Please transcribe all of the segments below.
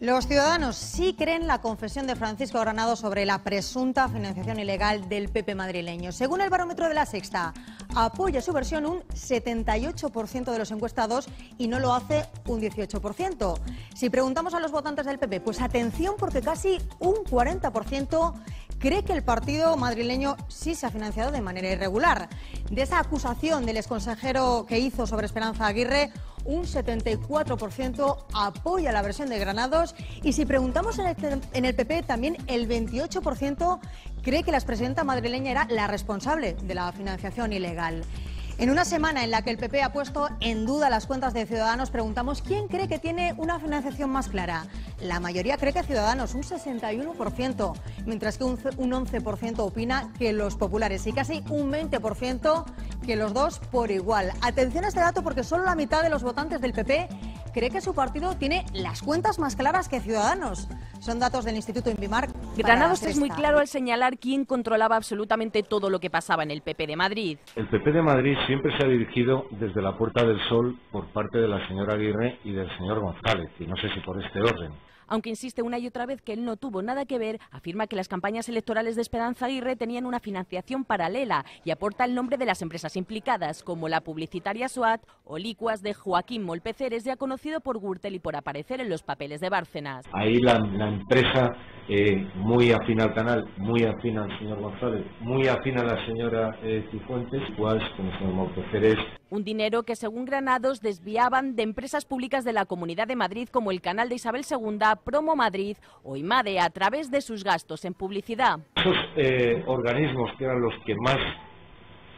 Los ciudadanos sí creen la confesión de Francisco Granado sobre la presunta financiación ilegal del PP madrileño. Según el barómetro de la Sexta, apoya su versión un 78% de los encuestados y no lo hace un 18%. Si preguntamos a los votantes del PP, pues atención porque casi un 40% cree que el partido madrileño sí se ha financiado de manera irregular. De esa acusación del exconsejero que hizo sobre Esperanza Aguirre, un 74% apoya la versión de Granados y si preguntamos en el, PP también el 28% cree que la expresidenta madrileña era la responsable de la financiación ilegal. En una semana en la que el PP ha puesto en duda las cuentas de Ciudadanos, preguntamos quién cree que tiene una financiación más clara. La mayoría cree que Ciudadanos, un 61%, mientras que un 11% opina que los populares y casi un 20% que los dos por igual. Atención a este dato porque solo la mitad de los votantes del PP cree que su partido tiene las cuentas más claras que Ciudadanos. Son datos del Instituto Invimar. Granados es muy claro al señalar quién controlaba absolutamente todo lo que pasaba en el PP de Madrid. El PP de Madrid siempre se ha dirigido desde la Puerta del Sol por parte de la señora Aguirre y del señor González, y no sé si por este orden aunque insiste una y otra vez que él no tuvo nada que ver, afirma que las campañas electorales de Esperanza Aguirre tenían una financiación paralela y aporta el nombre de las empresas implicadas, como la publicitaria SWAT o Licuas de Joaquín Molpeceres, ya conocido por Gürtel y por aparecer en los papeles de Bárcenas. Ahí la, empresa eh, muy afín al canal, muy afín al señor González, muy afín a la señora eh, Cifuentes, igual con el señor Molpeceres un dinero que, según Granados, desviaban de empresas públicas de la Comunidad de Madrid como el canal de Isabel II, Promo Madrid o IMADE a través de sus gastos en publicidad. Esos eh, organismos que eran los que más,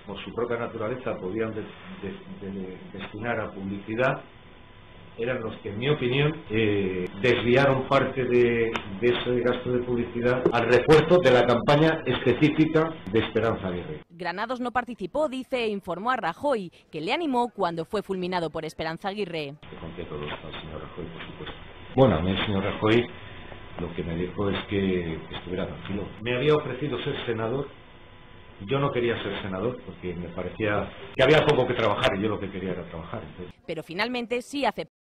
por su propia naturaleza, podían destinar a publicidad, eran los que, en mi opinión, eh, desviaron parte de, ese gasto de publicidad al refuerzo de la campaña específica de Esperanza Aguirre. Granados no participó, dice e informó a Rajoy, que le animó cuando fue fulminado por Esperanza Aguirre. conté todo al señor Rajoy, por supuesto. Bueno, a mí el señor Rajoy lo que me dijo es que estuviera tranquilo. Me había ofrecido ser senador yo no quería ser senador porque me parecía que había poco que trabajar y yo lo que quería era trabajar. Pero finalmente sí aceptó